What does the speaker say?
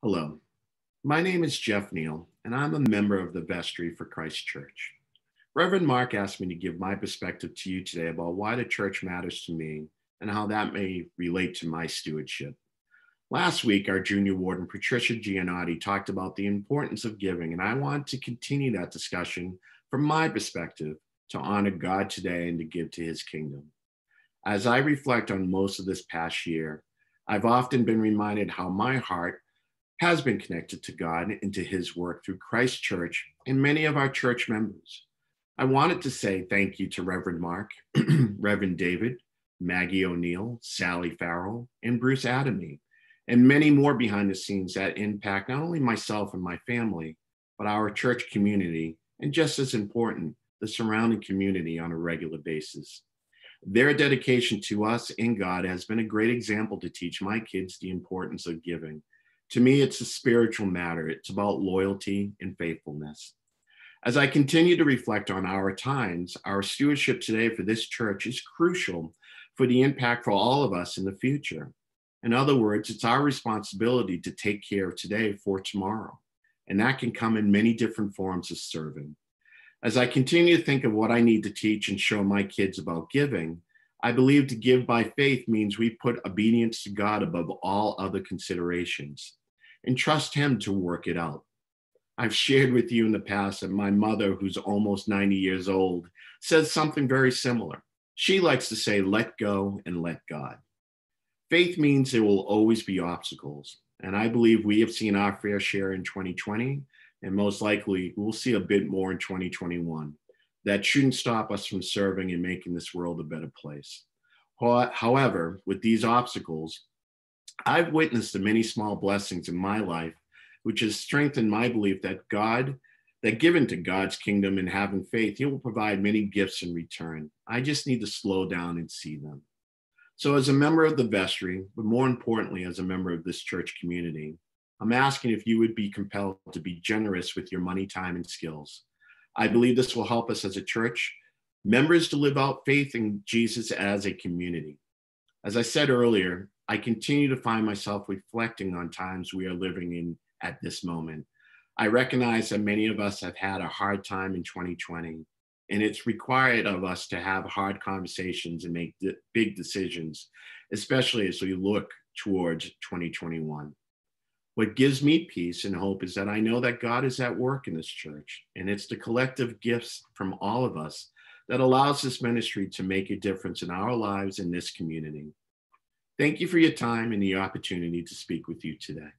Hello, my name is Jeff Neil, and I'm a member of the Vestry for Christ Church. Reverend Mark asked me to give my perspective to you today about why the church matters to me and how that may relate to my stewardship. Last week, our junior warden, Patricia Giannotti, talked about the importance of giving, and I want to continue that discussion from my perspective to honor God today and to give to his kingdom. As I reflect on most of this past year, I've often been reminded how my heart has been connected to God and to his work through Christ Church and many of our church members. I wanted to say thank you to Reverend Mark, Reverend David, Maggie O'Neill, Sally Farrell, and Bruce Adamy, and many more behind the scenes that impact not only myself and my family, but our church community, and just as important, the surrounding community on a regular basis. Their dedication to us and God has been a great example to teach my kids the importance of giving to me, it's a spiritual matter. It's about loyalty and faithfulness. As I continue to reflect on our times, our stewardship today for this church is crucial for the impact for all of us in the future. In other words, it's our responsibility to take care of today for tomorrow. And that can come in many different forms of serving. As I continue to think of what I need to teach and show my kids about giving, I believe to give by faith means we put obedience to God above all other considerations and trust Him to work it out. I've shared with you in the past that my mother, who's almost 90 years old, says something very similar. She likes to say, let go and let God. Faith means there will always be obstacles. And I believe we have seen our fair share in 2020, and most likely we'll see a bit more in 2021 that shouldn't stop us from serving and making this world a better place. However, with these obstacles, I've witnessed the many small blessings in my life, which has strengthened my belief that God, that given to God's kingdom and having faith, He will provide many gifts in return. I just need to slow down and see them. So, as a member of the vestry, but more importantly, as a member of this church community, I'm asking if you would be compelled to be generous with your money, time, and skills. I believe this will help us as a church, members to live out faith in Jesus as a community. As I said earlier, I continue to find myself reflecting on times we are living in at this moment. I recognize that many of us have had a hard time in 2020, and it's required of us to have hard conversations and make big decisions, especially as we look towards 2021. What gives me peace and hope is that I know that God is at work in this church, and it's the collective gifts from all of us that allows this ministry to make a difference in our lives in this community. Thank you for your time and the opportunity to speak with you today.